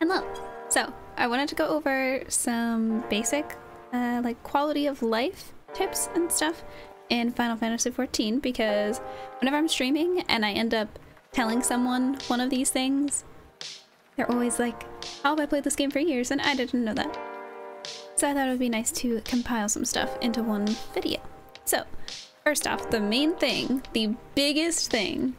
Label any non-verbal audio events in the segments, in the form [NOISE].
Hello. So, I wanted to go over some basic, uh, like, quality of life tips and stuff in Final Fantasy XIV because whenever I'm streaming and I end up telling someone one of these things, they're always like, have I played this game for years? And I didn't know that. So I thought it would be nice to compile some stuff into one video. So, first off, the main thing, the biggest thing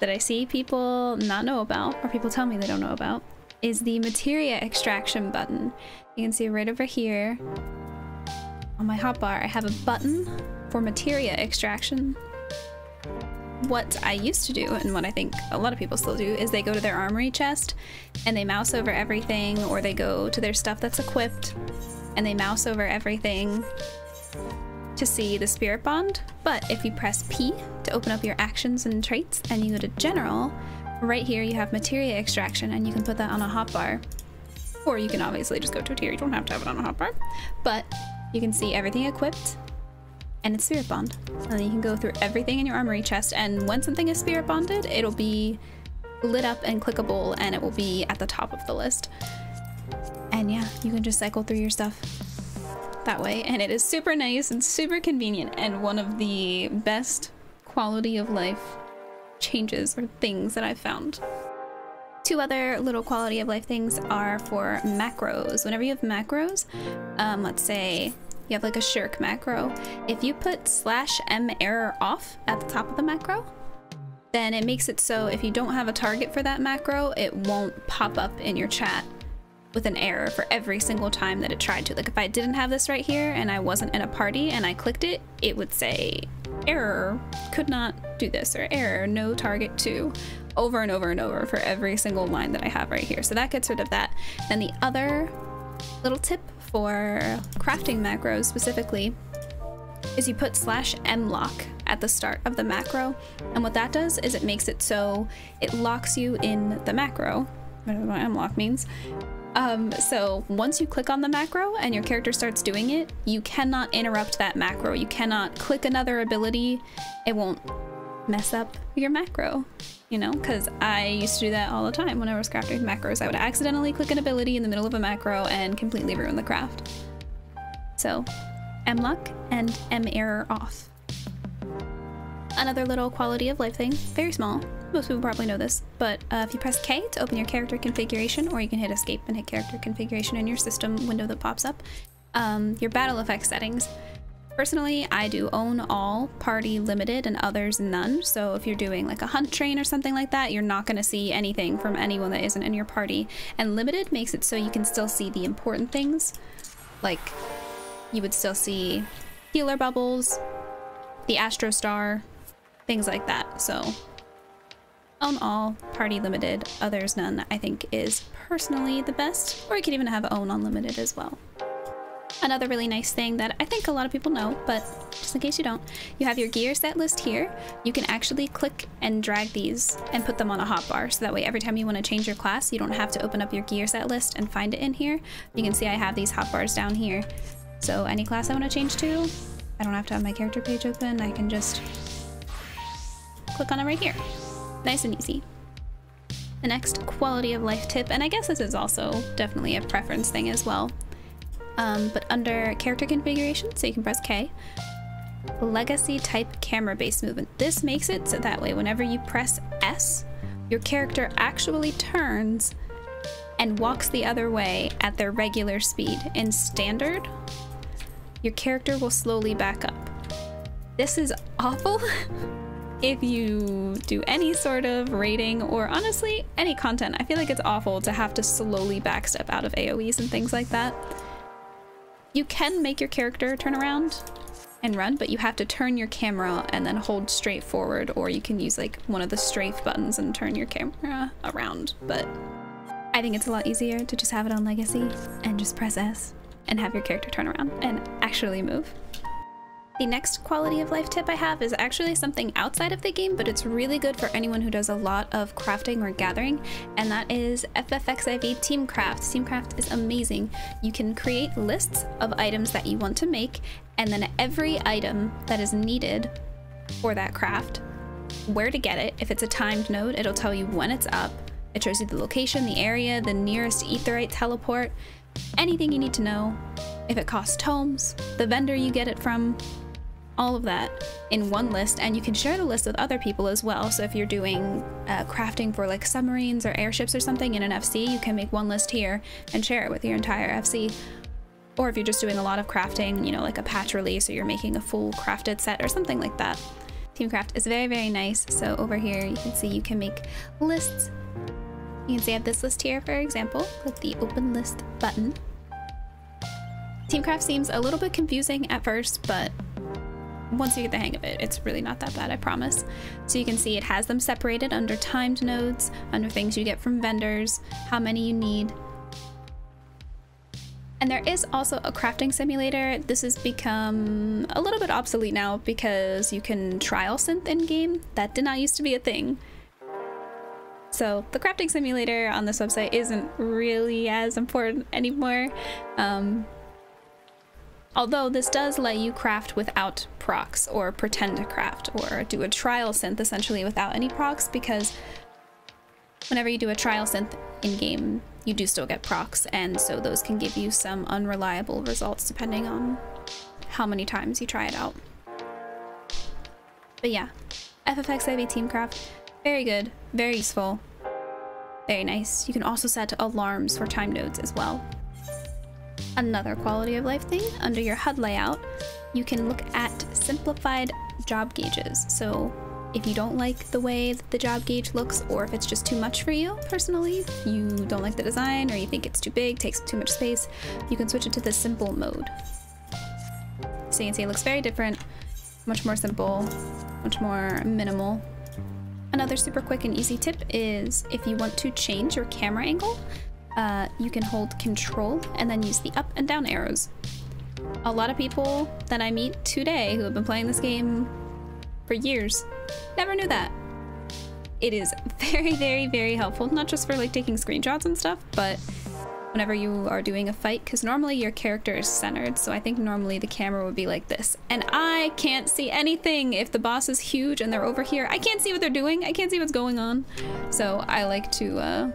that I see people not know about, or people tell me they don't know about, is the materia extraction button. You can see right over here on my hotbar, I have a button for materia extraction. What I used to do, and what I think a lot of people still do, is they go to their armory chest and they mouse over everything, or they go to their stuff that's equipped and they mouse over everything to see the spirit bond. But if you press P to open up your actions and traits and you go to general, right here you have materia extraction and you can put that on a hotbar. Or you can obviously just go to a tier, you don't have to have it on a hotbar. But you can see everything equipped and it's spirit bond. And then you can go through everything in your armory chest and when something is spirit bonded, it'll be lit up and clickable and it will be at the top of the list. And yeah, you can just cycle through your stuff that way and it is super nice and super convenient and one of the best quality of life changes or things that I've found. Two other little quality of life things are for macros. Whenever you have macros, um, let's say you have like a shirk macro, if you put slash m error off at the top of the macro, then it makes it so if you don't have a target for that macro, it won't pop up in your chat with an error for every single time that it tried to. Like if I didn't have this right here and I wasn't in a party and I clicked it, it would say error, could not do this, or error, no target to, over and over and over for every single line that I have right here. So that gets rid of that. Then the other little tip for crafting macros specifically is you put slash m lock at the start of the macro. And what that does is it makes it so it locks you in the macro, whatever lock means, um, so once you click on the macro and your character starts doing it, you cannot interrupt that macro. You cannot click another ability. It won't mess up your macro, you know? Because I used to do that all the time when I was crafting macros. I would accidentally click an ability in the middle of a macro and completely ruin the craft. So, M-lock and M-error off. Another little quality of life thing, very small, most people probably know this, but uh, if you press K to open your character configuration, or you can hit escape and hit character configuration in your system window that pops up, um, your battle effect settings. Personally, I do own all party limited and others none. So if you're doing like a hunt train or something like that, you're not going to see anything from anyone that isn't in your party. And limited makes it so you can still see the important things. Like you would still see healer bubbles, the Astro Star, things like that. So own all, party limited, others none, I think is personally the best. Or you could even have own unlimited as well. Another really nice thing that I think a lot of people know, but just in case you don't, you have your gear set list here. You can actually click and drag these and put them on a hotbar. So that way every time you want to change your class, you don't have to open up your gear set list and find it in here. You can see I have these hotbars down here. So any class I want to change to, I don't have to have my character page open. I can just click on it right here nice and easy. The next quality of life tip, and I guess this is also definitely a preference thing as well, um, but under character configuration, so you can press K, legacy type camera based movement. This makes it so that way whenever you press S, your character actually turns and walks the other way at their regular speed. In standard, your character will slowly back up. This is awful [LAUGHS] if you do any sort of raiding or honestly any content, I feel like it's awful to have to slowly backstep out of AoEs and things like that. You can make your character turn around and run, but you have to turn your camera and then hold straight forward, or you can use like one of the strafe buttons and turn your camera around. But I think it's a lot easier to just have it on Legacy and just press S and have your character turn around and actually move. The next quality of life tip I have is actually something outside of the game, but it's really good for anyone who does a lot of crafting or gathering, and that is FFXIV Teamcraft. Teamcraft is amazing. You can create lists of items that you want to make, and then every item that is needed for that craft, where to get it. If it's a timed node, it'll tell you when it's up. It shows you the location, the area, the nearest Aetheryte teleport, anything you need to know, if it costs tomes, the vendor you get it from, all of that in one list and you can share the list with other people as well. So if you're doing uh, crafting for like submarines or airships or something in an fc you can make one list here and share it with your entire fc or if you're just doing a lot of crafting you know like a patch release or you're making a full crafted set or something like that. Teamcraft is very very nice. So over here you can see you can make lists. You can see I have this list here for example click the open list button. Teamcraft seems a little bit confusing at first, but once you get the hang of it, it's really not that bad, I promise. So you can see it has them separated under timed nodes, under things you get from vendors, how many you need. And there is also a crafting simulator. This has become a little bit obsolete now because you can trial synth in-game. That did not used to be a thing. So the crafting simulator on this website isn't really as important anymore. Um, Although this does let you craft without procs or pretend to craft or do a trial synth essentially without any procs because whenever you do a trial synth in game you do still get procs and so those can give you some unreliable results depending on how many times you try it out. But yeah, FFXIV Teamcraft, very good, very useful, very nice. You can also set alarms for time nodes as well. Another quality of life thing, under your HUD layout, you can look at simplified job gauges. So if you don't like the way that the job gauge looks, or if it's just too much for you personally, you don't like the design, or you think it's too big, takes too much space, you can switch it to the simple mode. So you can see it looks very different, much more simple, much more minimal. Another super quick and easy tip is if you want to change your camera angle, uh, you can hold control and then use the up and down arrows. A lot of people that I meet today who have been playing this game for years never knew that. It is [LAUGHS] very, very, very helpful, not just for like taking screenshots and stuff, but whenever you are doing a fight, because normally your character is centered, so I think normally the camera would be like this. And I can't see anything if the boss is huge and they're over here. I can't see what they're doing. I can't see what's going on. So I like to uh,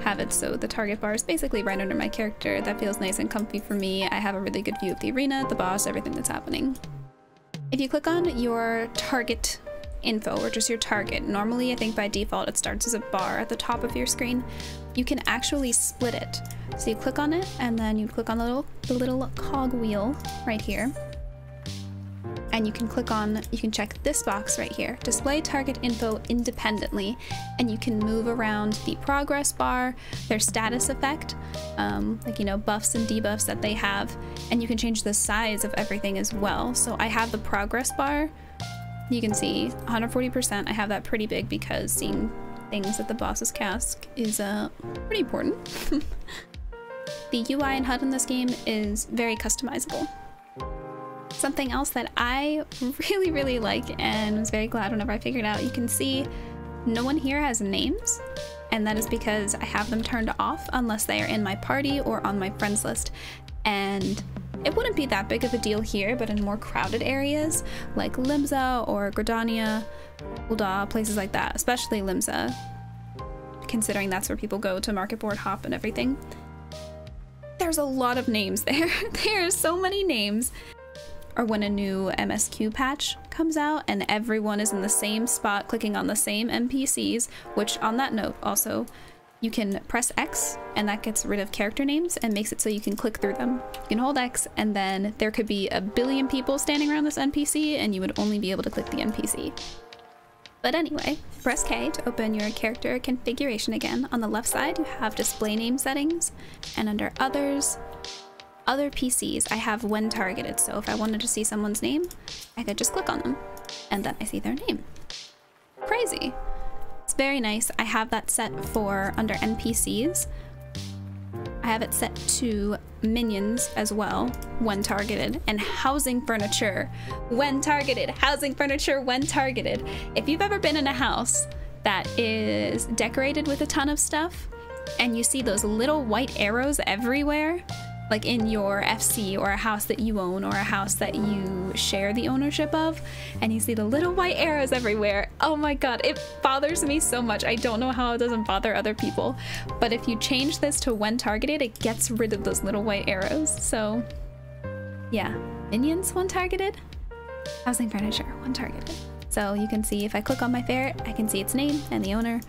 have it so the target bar is basically right under my character. That feels nice and comfy for me. I have a really good view of the arena, the boss, everything that's happening. If you click on your target info or just your target, normally I think by default it starts as a bar at the top of your screen. You can actually split it. So you click on it and then you click on the little, the little cog wheel right here and you can click on, you can check this box right here, display target info independently, and you can move around the progress bar, their status effect, um, like, you know, buffs and debuffs that they have, and you can change the size of everything as well. So I have the progress bar, you can see 140%, I have that pretty big because seeing things at the boss's cast is uh, pretty important. [LAUGHS] the UI and HUD in this game is very customizable. Something else that I really, really like and was very glad whenever I figured out, you can see no one here has names, and that is because I have them turned off unless they are in my party or on my friends list. And it wouldn't be that big of a deal here, but in more crowded areas like Limsa or Gridania, Ul'dah, places like that, especially Limsa, considering that's where people go to market board hop and everything. There's a lot of names [LAUGHS] there. there are so many names or when a new MSQ patch comes out and everyone is in the same spot clicking on the same NPCs, which on that note also, you can press X and that gets rid of character names and makes it so you can click through them. You can hold X and then there could be a billion people standing around this NPC and you would only be able to click the NPC. But anyway, press K to open your character configuration again. On the left side, you have display name settings, and under others, other PCs, I have when targeted. So if I wanted to see someone's name, I could just click on them and then I see their name. Crazy. It's very nice. I have that set for under NPCs. I have it set to minions as well when targeted and housing furniture when targeted. Housing furniture when targeted. If you've ever been in a house that is decorated with a ton of stuff and you see those little white arrows everywhere, like in your FC or a house that you own or a house that you share the ownership of, and you see the little white arrows everywhere. Oh my god, it bothers me so much. I don't know how it doesn't bother other people, but if you change this to when targeted, it gets rid of those little white arrows. So, yeah, minions when targeted, housing furniture when targeted. So you can see if I click on my ferret, I can see its name and the owner,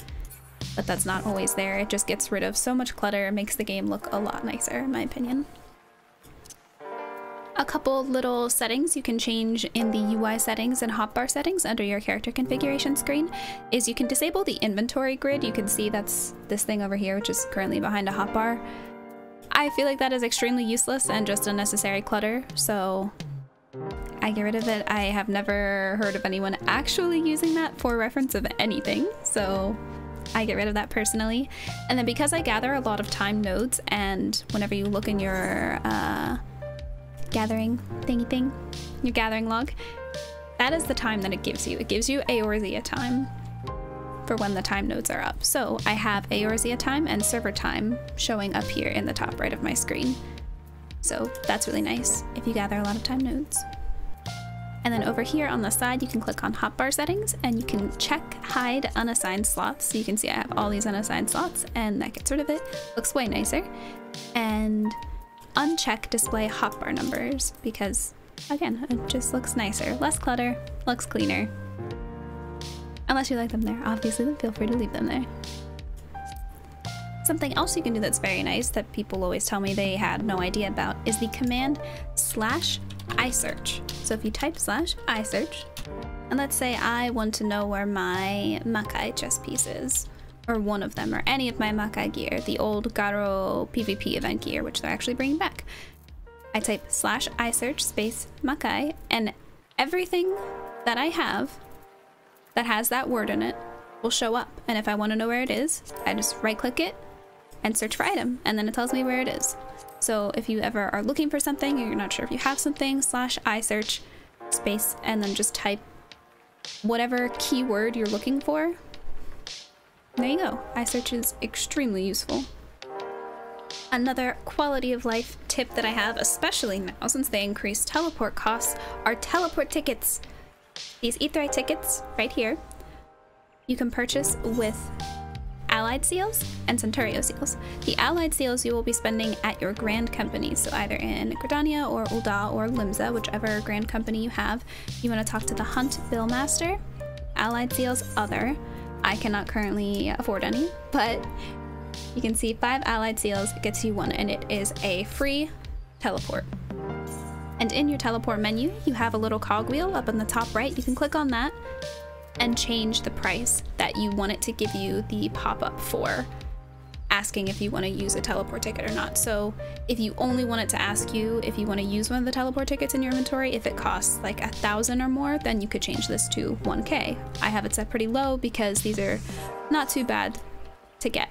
but that's not always there. It just gets rid of so much clutter, makes the game look a lot nicer in my opinion. A couple little settings you can change in the UI settings and hotbar settings under your character configuration screen is you can disable the inventory grid. You can see that's this thing over here, which is currently behind a hotbar. I feel like that is extremely useless and just unnecessary clutter, so I get rid of it. I have never heard of anyone actually using that for reference of anything, so I get rid of that personally. And then because I gather a lot of time nodes, and whenever you look in your uh, gathering thingy thing, your gathering log, that is the time that it gives you. It gives you Eorzea time for when the time nodes are up. So I have Eorzea time and server time showing up here in the top right of my screen. So that's really nice if you gather a lot of time nodes. And then over here on the side, you can click on hotbar settings and you can check hide unassigned slots. So you can see I have all these unassigned slots and that gets rid of it. Looks way nicer. And uncheck display hotbar numbers because again, it just looks nicer. Less clutter, looks cleaner. Unless you like them there. Obviously, then feel free to leave them there. Something else you can do that's very nice that people always tell me they had no idea about is the command slash iSearch. So if you type slash iSearch, and let's say I want to know where my Makai chess piece is, or one of them, or any of my Makai gear, the old Garo PvP event gear, which they're actually bringing back. I type slash iSearch space Makai, and everything that I have that has that word in it will show up. And if I want to know where it is, I just right click it and search for item, and then it tells me where it is. So if you ever are looking for something or you're not sure if you have something, slash iSearch space, and then just type whatever keyword you're looking for. There you go. iSearch is extremely useful. Another quality of life tip that I have, especially now since they increased teleport costs, are teleport tickets. These Aetheryte tickets right here, you can purchase with allied seals and Centurio seals. The allied seals you will be spending at your grand company, so either in Gridania or Ul'dah or Limsa, whichever grand company you have. You want to talk to the Hunt Billmaster. Allied seals, other. I cannot currently afford any, but you can see five allied seals gets you one, and it is a free teleport. And in your teleport menu, you have a little cogwheel up in the top right. You can click on that and change the price that you want it to give you the pop-up for asking if you want to use a teleport ticket or not. So if you only want it to ask you if you want to use one of the teleport tickets in your inventory, if it costs like a thousand or more, then you could change this to 1k. I have it set pretty low because these are not too bad to get.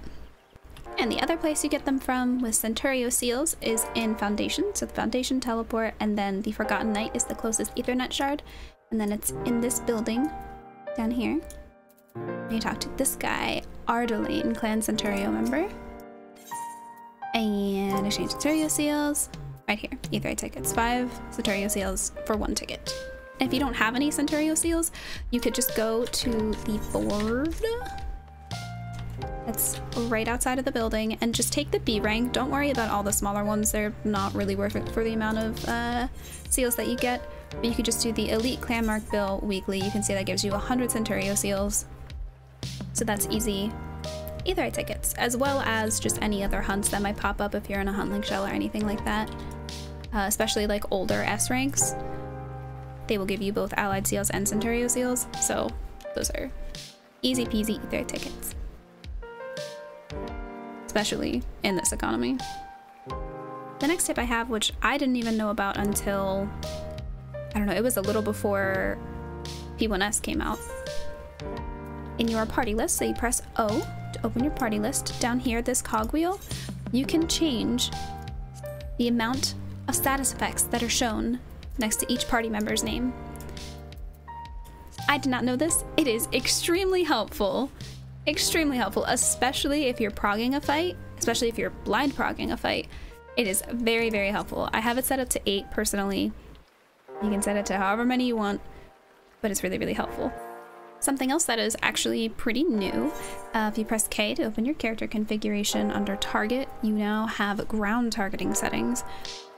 And the other place you get them from with Centurio seals is in Foundation. So the Foundation teleport and then the Forgotten Knight is the closest Aethernet shard. And then it's in this building down here. You talk to this guy, Ardalane, Clan Centurio member. And exchange Centurio seals. Right here, Aetheryte tickets. Five Centurio seals for one ticket. If you don't have any Centurio seals, you could just go to the board that's right outside of the building and just take the B rank. Don't worry about all the smaller ones. They're not really worth it for the amount of uh, seals that you get. But you could just do the Elite Clan Mark Bill weekly. You can see that gives you 100 Centurio seals. So that's easy. Aetheryte tickets, as well as just any other hunts that might pop up if you're in a hunt linkshell or anything like that. Uh, especially like older S ranks. They will give you both Allied seals and Centurio seals. So those are easy peasy Aetheryte tickets. Especially in this economy. The next tip I have, which I didn't even know about until I don't know, it was a little before P1S came out. In your party list, so you press O to open your party list. Down here, this cogwheel, you can change the amount of status effects that are shown next to each party member's name. I did not know this. It is extremely helpful. Extremely helpful, especially if you're progging a fight, especially if you're blind progging a fight It is very, very helpful. I have it set up to eight personally. You can set it to however many you want, but it's really, really helpful. Something else that is actually pretty new, uh, if you press K to open your character configuration under target, you now have ground targeting settings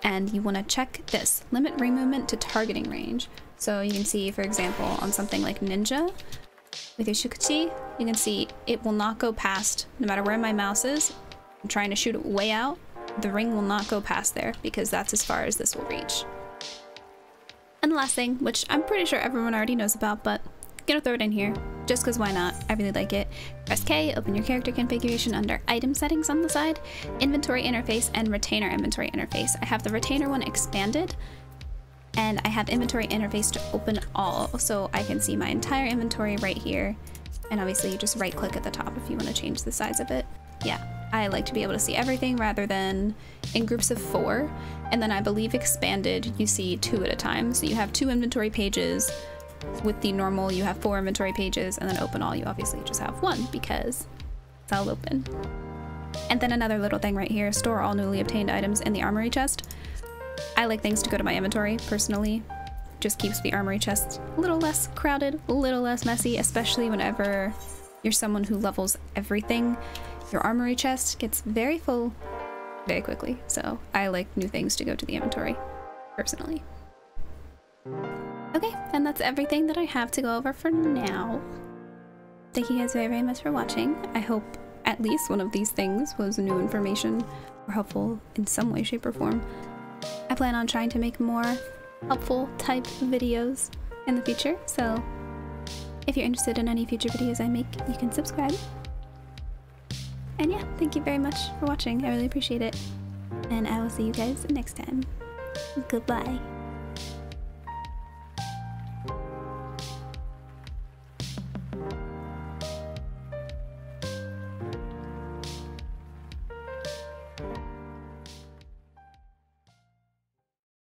and you want to check this, limit ring movement to targeting range. So you can see, for example, on something like Ninja, with your Shukuchi, you can see it will not go past, no matter where my mouse is, I'm trying to shoot it way out, the ring will not go past there because that's as far as this will reach. And the last thing, which I'm pretty sure everyone already knows about, but gonna throw it in here, just because why not, I really like it. Press K, open your character configuration under item settings on the side, inventory interface, and retainer inventory interface. I have the retainer one expanded, and I have inventory interface to open all, so I can see my entire inventory right here. And obviously you just right click at the top if you want to change the size of it. Yeah, I like to be able to see everything rather than in groups of four. And then I believe expanded, you see two at a time. So you have two inventory pages. With the normal, you have four inventory pages, and then open all, you obviously just have one because it's all open. And then another little thing right here, store all newly obtained items in the armory chest. I like things to go to my inventory, personally. Just keeps the armory chest a little less crowded, a little less messy, especially whenever you're someone who levels everything. Your armory chest gets very full very quickly, so I like new things to go to the inventory, personally. Okay, and that's everything that I have to go over for now. Thank you guys very, very much for watching. I hope at least one of these things was new information or helpful in some way, shape, or form. Plan on trying to make more helpful type videos in the future, so if you're interested in any future videos I make, you can subscribe. And yeah, thank you very much for watching. I really appreciate it. And I will see you guys next time. Goodbye.